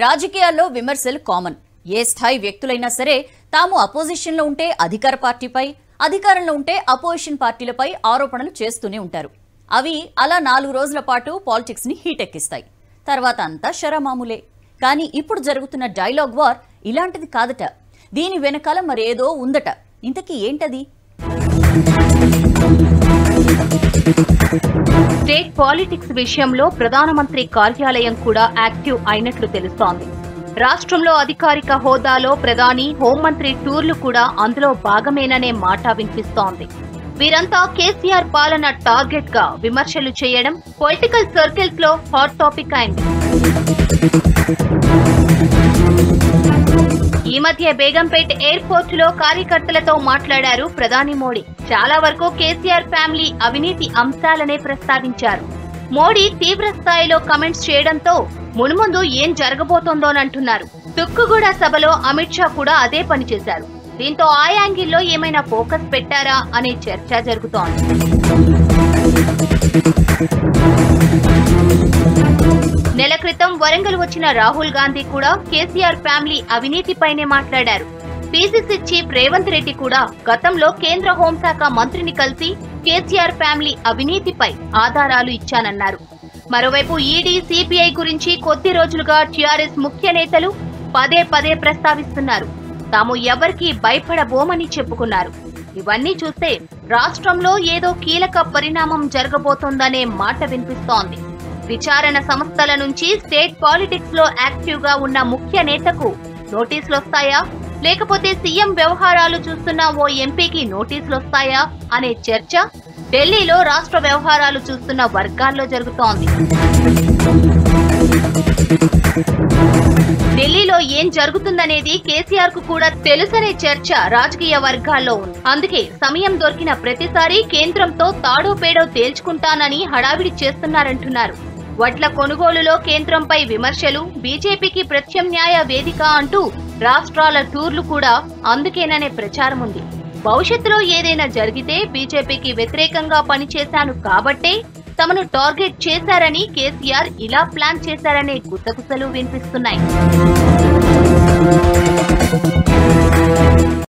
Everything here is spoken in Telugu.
రాజకీయాల్లో విమర్శలు కామన్. ఏ స్థాయి వ్యక్తులైనా సరే తాము అపోజిషన్లో ఉంటే అధికార పార్టీపై అధికారంలో ఉంటే అపోజిషన్ పార్టీలపై ఆరోపణలు చేస్తూనే ఉంటారు. అవి అలా నాలుగు రోజుల పాటు పాలిటిక్స్ని హీట్ ఎక్కిస్తాయి తర్వాత అంతా శరమామూలే కానీ ఇప్పుడు జరుగుతున్న డైలాగ్ వార్ ఇలాంటిది కాదట. దీని వెనకాల మరేదో ఉందట. ఇంతకీ ఏంటది? స్టేట్ పాలిటిక్స్ విషయంలో ప్రధానమంత్రి కార్యాలయం కూడా యాక్టివ్ అయినట్లు తెలుస్తోంది. రాష్ట్రంలో అధికారిక హోదాలో ప్రధాని హోంమంత్రి టూర్లు కూడా అందులో భాగమేననే మాట వినిపిస్తోంది. వీరంతా కేసీఆర్ పాలన టార్గెట్గా విమర్శలు చేయడం పొలిటికల్ సర్కిల్స్లో హాట్ టాపిక్ అయింది. ఈ మధ్య బేగంపేట్ ఎయిర్పోర్ట్లో కార్యకర్తలతో మాట్లాడారు ప్రధాని మోడీ. చాలా వరకు కేసీఆర్ ఫ్యామిలీ అవినీతి అంశాలనే ప్రస్తావించారు. మోడీ తీవ్ర స్థాయిలో కమెంట్స్ చేయడంతో మున్ముందు ఏం జరగబోతోందోనంటున్నారు. తుక్కుగూడ సభలో అమిత్ షా కూడా అదే పని చేశారు. దీంతో ఆ యాంగిల్లో ఏమైనా ఫోకస్ పెట్టారా అనే చర్చ జరుగుతోంది. నెల క్రితం వరంగల్ వచ్చిన రాహుల్ గాంధీ కూడా కేసీఆర్ ఫ్యామిలీ అవినీతిపైనే మాట్లాడారు. పీసీసీ చీఫ్ రేవంత్ రెడ్డి కూడా గతంలో కేంద్ర హోంశాఖ మంత్రిని కలిసి కేసీఆర్ ఫ్యామిలీ అవినీతిపై ఆధారాలు ఇచ్చానన్నారు. మరోవైపు ఈడీ సిబిఐ గురించి కొద్ది రోజులుగా టీఆర్ఎస్ ముఖ్య నేతలు పదే పదే ప్రస్తావిస్తున్నారు. తాము ఎవరికీ భయపడబోమని చెప్పుకున్నారు. ఇవన్నీ చూస్తే రాష్ట్రంలో ఏదో కీలక పరిణామం జరగబోతోందనే మాట వినిపిస్తోంది. విచారణ సంస్థల నుంచి స్టేట్ పాలిటిక్స్లో యాక్టివ్గా ఉన్న ముఖ్య నేతకు నోటీసులు వస్తాయా లేకపోతే సీఎం వ్యవహారాలు చూస్తున్న ఓ ఎంపీకి నోటీసులు వస్తాయా అనే చర్చ? ఢిల్లీలో రాష్ట్ర వ్యవహారాలు చూస్తున్న వర్గాల్లో జరుగుతోంది. ఢిల్లీలో ఏం జరుగుతుందనేది కేసీఆర్కు కూడా తెలుసనే చర్చ రాజకీయ వర్గాల్లో ఉంది. అందుకే సమయం దొరికిన ప్రతిసారి కేంద్రంతో తాడో పేడో తేల్చుకుంటానని హడావిడి చేస్తున్నారంటున్నారు. వడ్ల కొనుగోలులో కేంద్రంపై విమర్శలు బీజేపీకి ప్రత్యామ్నాయ వేదిక అంటూ రాష్ట్రాల టూర్లు కూడా అందుకేననే ప్రచారం ఉంది భవిష్యత్తులో ఏదైనా జరిగితే బీజేపీకి వ్యతిరేకంగా పనిచేశాను కాబట్టే తమను టార్గెట్ చేశారని కేసీఆర్ ఇలా ప్లాన్ చేశారనే గుసగుసలు వినిపిస్తున్నాయి.